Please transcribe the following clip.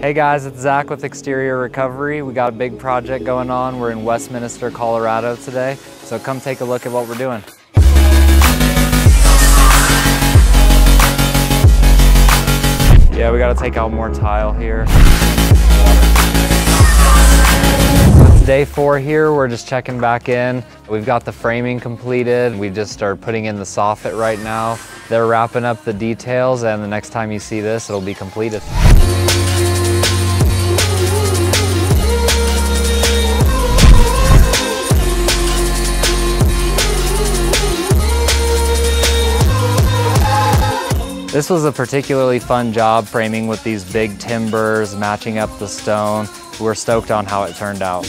Hey guys, it's Zach with Exterior Recovery. We got a big project going on. We're in Westminster, Colorado today. So come take a look at what we're doing. Yeah, we gotta take out more tile here. It's day four here, we're just checking back in. We've got the framing completed. We just started putting in the soffit right now. They're wrapping up the details and the next time you see this, it'll be completed. This was a particularly fun job framing with these big timbers, matching up the stone. We're stoked on how it turned out.